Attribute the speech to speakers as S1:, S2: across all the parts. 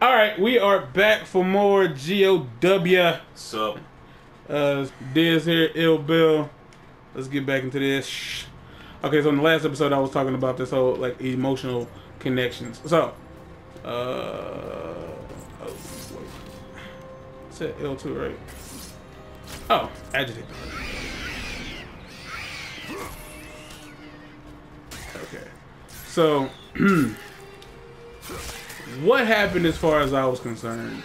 S1: All right, we are back for more GOW.
S2: Sup?
S1: Uh, Diz here, Ill Bill. Let's get back into this. Shh. Okay, so in the last episode, I was talking about this whole like emotional connections. So, uh, oh, wait. It's at L two, right? Oh, agitated. Okay, so what happened as far as I was concerned?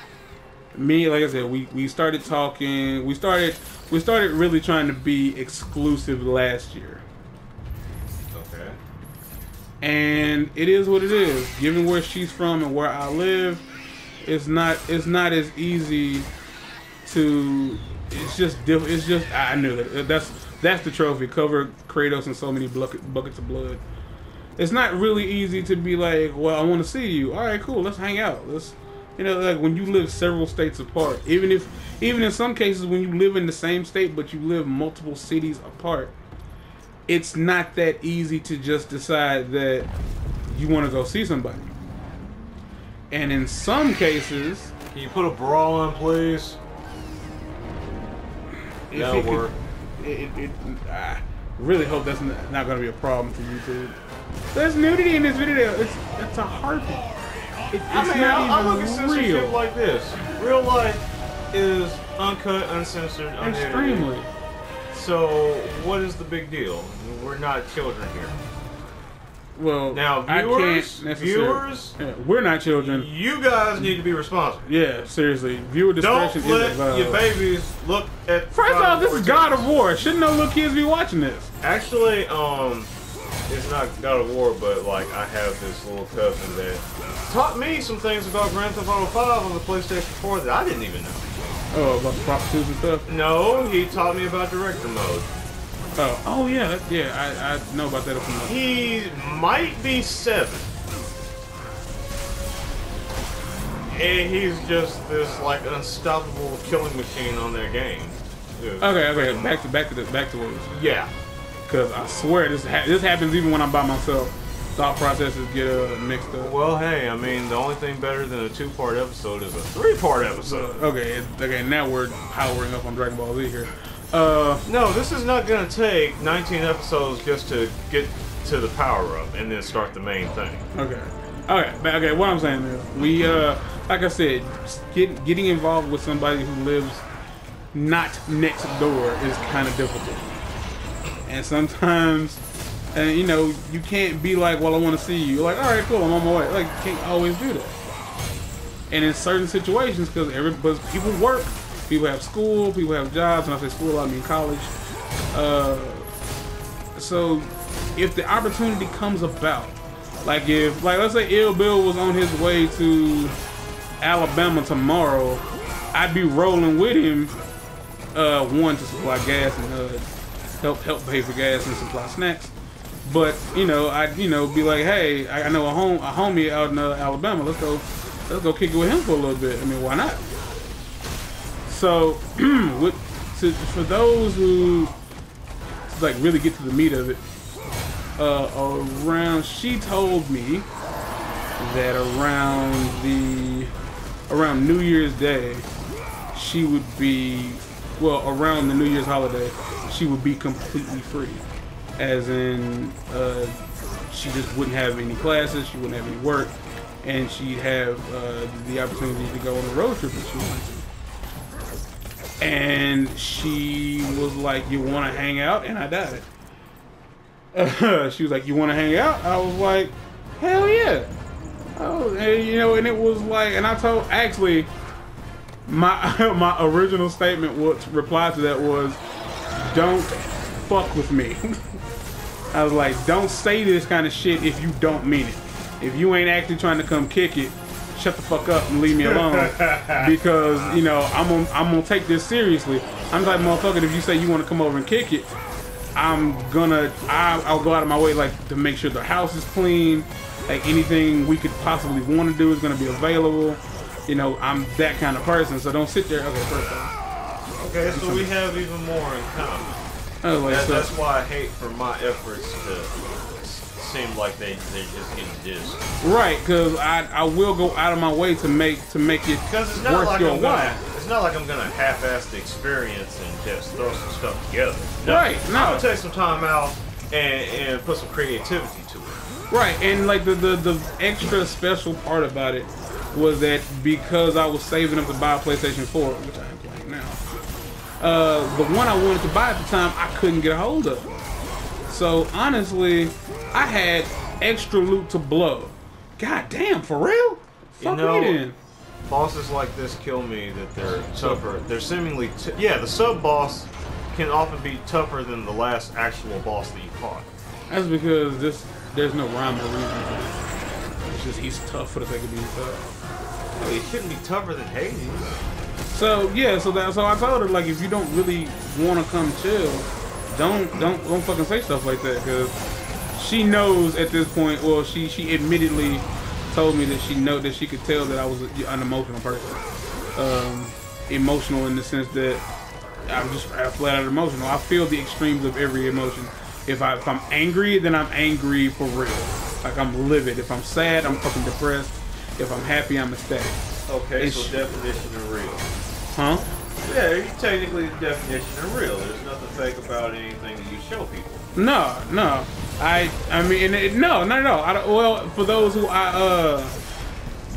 S1: me like i said we we started talking. We started we started really trying to be exclusive last year.
S2: Okay.
S1: and it is what it is. Given where she's from and where i live it's not it's not as easy to it's just diff- it's just i knew it that's that's the trophy. Cover kratos in so many bucket, buckets of blood it's not really easy to be like well i want to see you all right cool let's hang out let's you know, like when you live several states apart, even if, even in some cases, when you live in the same state but you live multiple cities apart, it's not that easy to just decide that you want to go see somebody. And in some cases,
S2: Can you put a bra on, please? That'll
S1: it
S2: work.
S1: It, it, it, I really hope that's not, going to be a problem for YouTube. There's nudity in this video. It's it's a harpy. It, it's
S2: I mean,
S1: not
S2: I, I look at
S1: even
S2: censorship
S1: real.
S2: like this. Real life is uncut, uncensored, unedited.
S1: Extremely.
S2: So, what is the big deal? We're not children here.
S1: Well,
S2: Now,
S1: I can't
S2: viewers,
S1: necessarily-
S2: viewers,
S1: Yeah, we're not children.
S2: you guys need to be responsible.
S1: Yeah, seriously. Viewer discretion Don't
S2: let
S1: is
S2: your babies look at.
S1: First off, this is. God of War. Shouldn't no little kids be watching this?
S2: Actually, um, it's not God of War, but like I have this little cousin that taught me some things about Grand Theft Auto 5 on the PlayStation 4 that I didn't even know.
S1: Oh, about the prostitutes and stuff.
S2: No, he taught me about director mode.
S1: Oh, oh yeah, that, yeah. I, I know about that. From the,
S2: He might be seven. And he's just this like unstoppable killing machine on their game. Dude.
S1: okay, okay. Back to back to the back to what was
S2: Yeah.
S1: because I swear this ha- this happens even when I'm by myself. Thought processes get uh, mixed up.
S2: Well, hey, I mean, the only thing better than a two-part episode is a three-part episode.
S1: Okay, okay. Now we're powering up on Dragon Ball Z here. Uh,
S2: No, this is not gonna take 19 episodes just to get to the power up and then start the main thing.
S1: Okay. Okay. Okay. What I'm saying is, we, uh, like I said, get, getting involved with somebody who lives not next door is kind of difficult. And sometimes, and you know, you can't be like, "Well, I want to see you." You're like, "All right, cool, I'm on my way." Like, you can't always do that. And in certain situations, because everybody, people work, people have school, people have jobs. When I say school, I mean college. Uh, so if the opportunity comes about, like if like let's say Ill Bill was on his way to Alabama tomorrow, I'd be rolling with him. Uh, one to supply gas and uh, help help pay for gas and supply snacks. But you know, I'd you know be like, hey, I I know a home a homie out in uh, Alabama. Let's go, let's go kick it with him for a little bit. I mean, why not? So, with, to, for those who like really get to the meat of it, uh, around she told me that around the around New Year's Day, she would be well around the New Year's holiday, she would be completely free, as in uh, she just wouldn't have any classes, she wouldn't have any work, and she'd have uh, the opportunity to go on a road trip if she wanted. And she was like, "You want to hang out?" And I died. Uh, she was like, "You want to hang out?" I was like, "Hell yeah!" Oh, and, you know, and it was like, and I told actually, my my original statement was reply to that was, "Don't fuck with me." I was like, "Don't say this kind of shit if you don't mean it. If you ain't actually trying to come kick it." Shut the fuck up and leave me alone, because you know I'm gonna I'm gonna take this seriously. I'm like motherfucker. If you say you want to come over and kick it, I'm gonna I, I'll go out of my way like to make sure the house is clean. Like anything we could possibly want to do is gonna be available. You know, I'm that kind of person. So don't sit there. Okay, first off,
S2: Okay, so we have even more in common.
S1: Oh, like,
S2: That,
S1: so-
S2: that's why I hate for my efforts to seem like they they just getting dissed.
S1: Right, because I I will go out of my way to make to make it
S2: Because it's not
S1: worth
S2: like
S1: your
S2: I'm
S1: while.
S2: gonna, it's not like I'm gonna half-ass the experience and just throw some stuff together. No,
S1: Right, no.
S2: I'm gonna take some time out and, and put some creativity to it.
S1: Right, and like the, the the extra special part about it was that because I was saving up to buy a PlayStation 4, which I am playing now, uh, the one I wanted to buy at the time I couldn't get a hold of. So honestly, I had extra loot to blow. God damn, for real? Fuck
S2: know,
S1: me then.
S2: Bosses like this kill me that they're tougher. They're seemingly t- yeah. The sub boss can often be tougher than the last actual boss that you fought.
S1: That's because this there's no rhyme or reason for this. It's just he's tough for the sake of being tough.
S2: It shouldn't be tougher than Hades.
S1: So yeah, so that so I told her like if you don't really want to come chill, don't don't don't fucking say stuff like that because she knows at this point. Well, she she admittedly told me that she know that she could tell that I was an emotional person. Um, emotional in the sense that I'm just flat out emotional. I feel the extremes of every emotion. If I if I'm angry, then I'm angry for real. Like I'm livid. If I'm sad, I'm fucking depressed. If I'm happy, I'm ecstatic.
S2: Okay,
S1: It's-
S2: so definition of real.
S1: Huh?
S2: Yeah, you technically the definition of real. There's nothing fake about anything that you show people.
S1: No, no. I I mean it, no, no, no. I don't, well, for those who I uh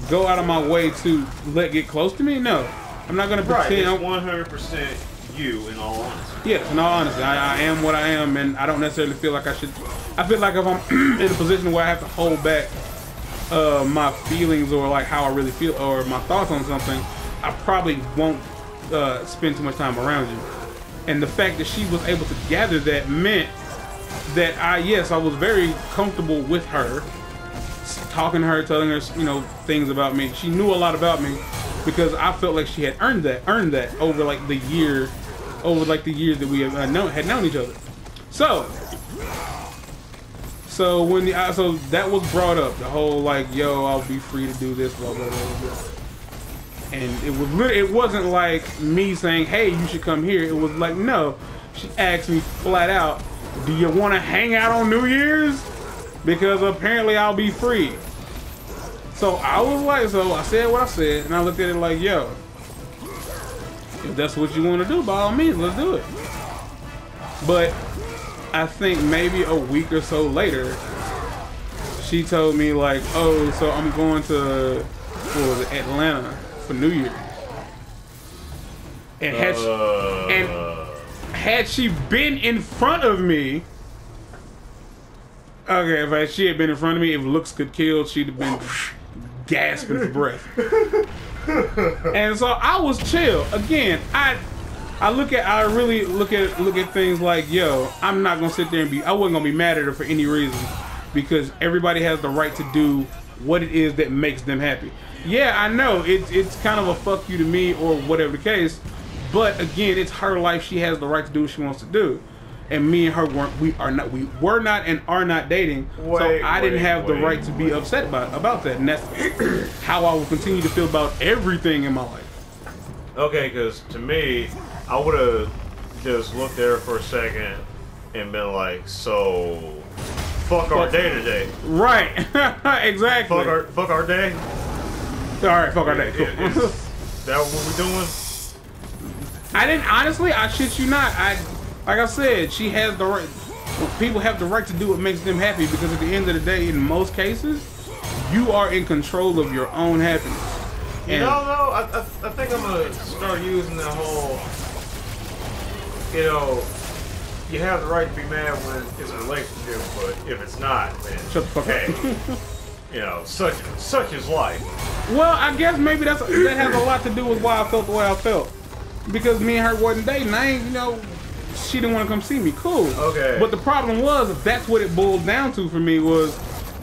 S1: go out of my way to let get close to me, no. I'm not gonna
S2: Right,
S1: pretend.
S2: it's 100 percent you in all honesty.
S1: yes, in all honesty, I, I am what I am, and I don't necessarily feel like I should. I feel like if I'm in a position where I have to hold back uh, my feelings or like how I really feel or my thoughts on something, I probably won't uh, spend too much time around you. And the fact that she was able to gather that meant that I, yes, I was very comfortable with her, talking to her, telling her, you know, things about me. She knew a lot about me because I felt like she had earned that, earned that over like the year, over like the years that we have uh, known, had known each other. So, so when the uh, so that was brought up, the whole like, yo, I'll be free to do this, blah blah blah blah. And it was it wasn't like me saying, hey, you should come here. It was like, no. She asked me flat out, do you want to hang out on New Year's? Because apparently I'll be free. So I was like, so I said what I said, and I looked at it like, yo, if that's what you want to do, by all means, let's do it. But I think maybe a week or so later, she told me like, oh, so I'm going to what was it, Atlanta for New Year. And had she,
S2: Uh,
S1: and had she been in front of me, okay, if I- she had been in front of me, if looks could kill, she'd have been gasping for breath. and so I was chill. Again, I I look at I really look at look at things like, yo, I'm not gonna sit there and be I wasn't gonna be mad at her for any reason because everybody has the right to do what it is that makes them happy. Yeah, I know it's it's kind of a fuck you to me or whatever the case, but again, it's her life. She has the right to do what she wants to do. And me and her weren't we are not we were not and are not dating.
S2: Wait,
S1: so I didn't
S2: wait,
S1: have the right to be
S2: wait.
S1: upset about about that. And that's how I will continue to feel about everything in my life.
S2: Okay, because to me, I would have just looked at her for a second and been like, so, fuck our day today.
S1: Right. exactly.
S2: Fuck our, fuck our day.
S1: All right, fuck our day. Cool.
S2: That what we doing?
S1: I didn't honestly. I shit you not. I like I said, she has the right. People have the right to do what makes them happy because at the end of the day, in most cases, you are in control of your own happiness.
S2: You
S1: And
S2: know, no, I, I, I think I'm gonna start using that whole, you know, you have the right to be mad when it's a relationship, but if it's not, then
S1: Shut the fuck up.
S2: you know, such such is life.
S1: well, I guess maybe that's that has a lot to do with why I felt the way I felt. Because me and her wasn't dating. I ain't, you know, she didn't want to come see me. Cool.
S2: Okay.
S1: But the problem was that's what it boiled down to for me was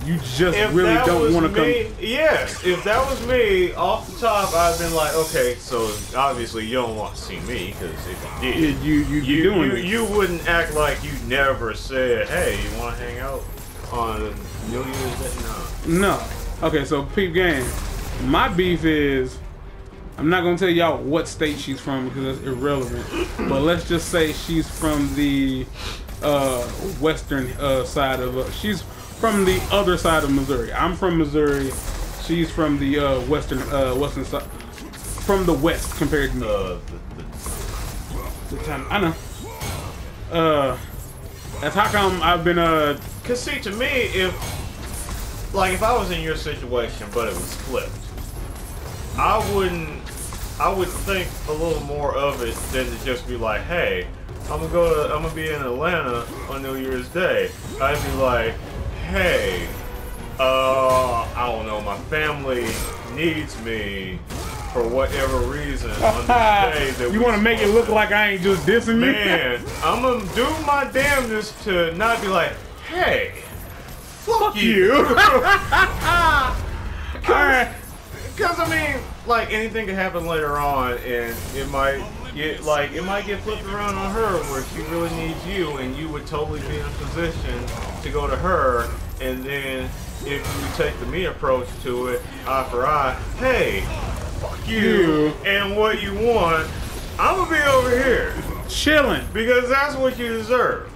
S1: you just
S2: If
S1: really don't want to come.
S2: me, yes. If that was me, off the top, I'd been like, okay, so obviously you don't want to see me because if you
S1: You
S2: did,
S1: you you, you
S2: you
S1: doing
S2: you, you wouldn't act like you never said, hey, you want to hang out on New Year's? No.
S1: No. Okay, so peep game. My beef is I'm not gonna tell y'all what state she's from because that's irrelevant. but let's just say she's from the uh, western uh, side of. Uh, she's from the other side of Missouri. I'm from Missouri. She's from the uh, western uh, western side, from the west compared to me.
S2: Uh, the, the,
S1: The time I know. Uh, that's how come I've been uh.
S2: Cause see, to me, if like if I was in your situation, but it was flipped, I wouldn't. I would think a little more of it than to just be like, "Hey, I'm gonna go to. I'm gonna be in Atlanta on New Year's Day." I'd be like, "Hey, uh, I don't know. My family needs me for whatever reason on this day that
S1: you
S2: we
S1: want to make it look like I ain't just dissing you?
S2: Man, I'm gonna do my damnedest to not be like, hey, fuck you.
S1: Alright.
S2: Because I mean, like anything could happen later on, and it might get like it might get flipped around on her where she really needs you, and you would totally be in a position to go to her, and then if you take the me approach to it, eye for eye, hey, fuck you,
S1: You.
S2: and what you want, I'm gonna be over here
S1: Chilling.
S2: because that's what you deserve.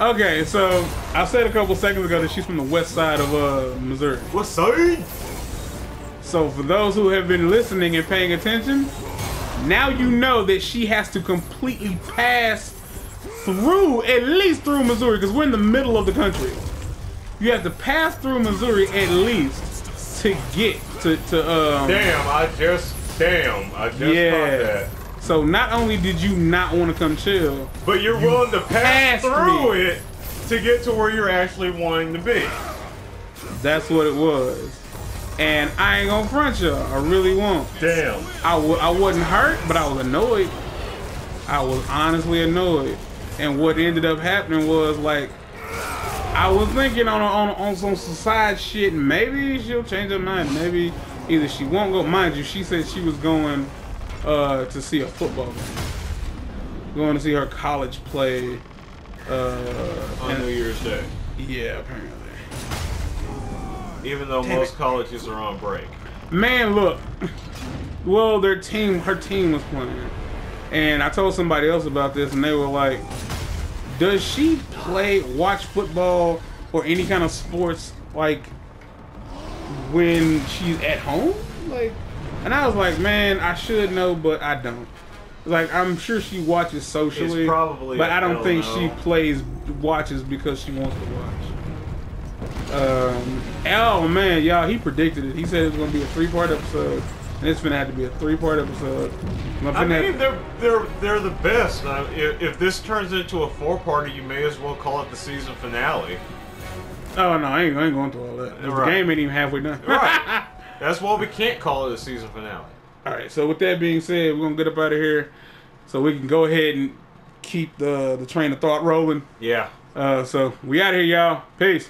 S1: Okay, so I said a couple seconds ago that she's from the west side of uh, Missouri.
S2: What's up?
S1: So for those who have been listening and paying attention, now you know that she has to completely pass through, at least through Missouri, because we're in the middle of the country. You have to pass through Missouri at least to get to to um.
S2: Damn, I just damn, I just
S1: Yeah.
S2: that.
S1: So not only did you not want to come chill,
S2: But you're willing to pass through
S1: me.
S2: it to get to where you're actually wanting to be.
S1: that's what it was. And I ain't gonna front you. I really won't.
S2: Damn.
S1: I w- I wasn't hurt, but I was annoyed. I was honestly annoyed. And what ended up happening was like, I was thinking on on on some side shit. Maybe she'll change her mind. Maybe either she won't go. Mind you, she said she was going uh, to see a football game, going to see her college play. Uh,
S2: On New Year's Day.
S1: yeah, apparently.
S2: Even though
S1: Damn
S2: most
S1: it.
S2: colleges are on break.
S1: Man, look. Well, their team, her team was playing. And I told somebody else about this, and they were like, Does she play, watch football, or any kind of sports, like, when she's at home? Like, and I was like, Man, I should know, but I don't. Like, I'm sure she watches socially,
S2: probably
S1: but I don't think
S2: no.
S1: she plays, watches because she wants to watch. Um, oh man, y'all, he predicted it. He said it was gonna be a three-part episode, and it's gonna have to be a three-part episode.
S2: I mean, they're they're they're the best. Now, if, if this turns into a four-parter, you may as well call it the season finale.
S1: oh no, I ain't, I ain't going through all that. The game ain't even halfway done.
S2: Right. That's why we can't call it a season finale.
S1: all right. So with that being said, we're gonna get up out of here, so we can go ahead and keep the the train of thought rolling.
S2: Yeah.
S1: Uh, so we out here, y'all. Peace.